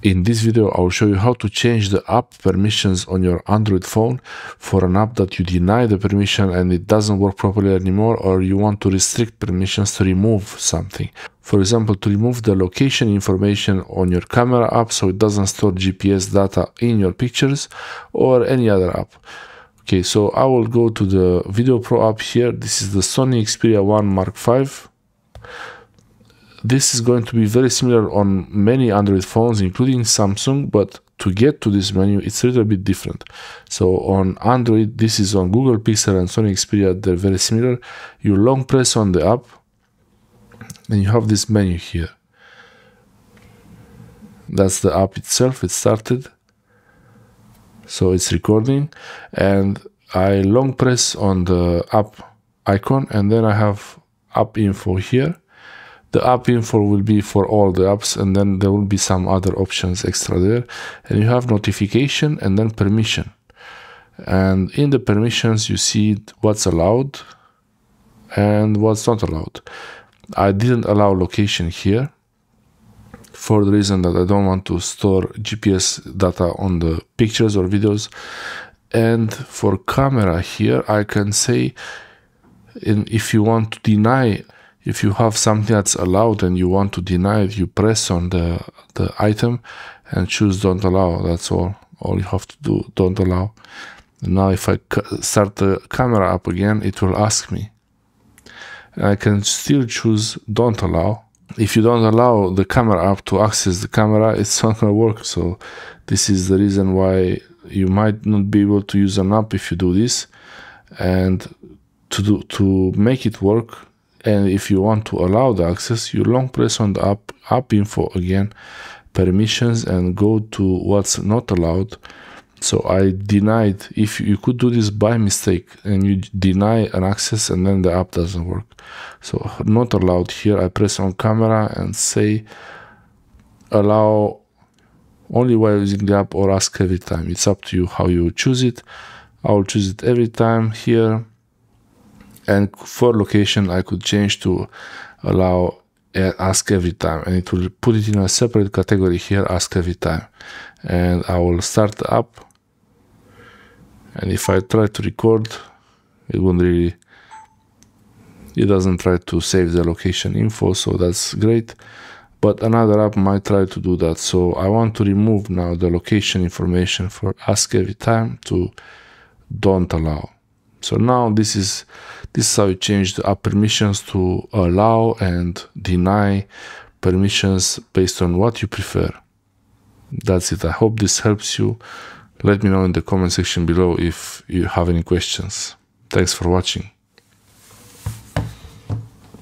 In this video, I'll show you how to change the app permissions on your Android phone for an app that you deny the permission and it doesn't work properly anymore or you want to restrict permissions to remove something. For example, to remove the location information on your camera app so it doesn't store GPS data in your pictures or any other app. Okay, so I will go to the Video Pro app here. This is the Sony Xperia 1 Mark V this is going to be very similar on many Android phones, including Samsung, but to get to this menu, it's a little bit different. So on Android, this is on Google Pixel and Sony Xperia, they're very similar. You long press on the app, and you have this menu here. That's the app itself, it started. So it's recording, and I long press on the app icon, and then I have app info here the app info will be for all the apps and then there will be some other options extra there. And you have notification and then permission. And in the permissions you see what's allowed and what's not allowed. I didn't allow location here for the reason that i don't want to store gps data on the pictures or videos. And for camera here i can say in, if you want to deny if you have something that's allowed and you want to deny it, you press on the, the item and choose don't allow. That's all. All you have to do, don't allow. Now if I start the camera up again, it will ask me. And I can still choose don't allow. If you don't allow the camera app to access the camera, it's not to work. So this is the reason why you might not be able to use an app if you do this. And to do to make it work, and if you want to allow the access you long press on the app app info again permissions and go to what's not allowed. So i denied if you could do this by mistake and you deny an access and then the app doesn't work. So not allowed here. I press on camera and say allow only while using the app or ask every time. It's up to you how you choose it. I will choose it every time here and for location I could change to allow uh, ask every time. And it will put it in a separate category here ask every time. And I will start app. And if I try to record it won't really it doesn't try to save the location info so that's great. But another app might try to do that. So I want to remove now the location information for ask every time to don't allow so now this is this is how you change the permissions to allow and deny permissions based on what you prefer. That's it. I hope this helps you. Let me know in the comment section below if you have any questions. Thanks for watching.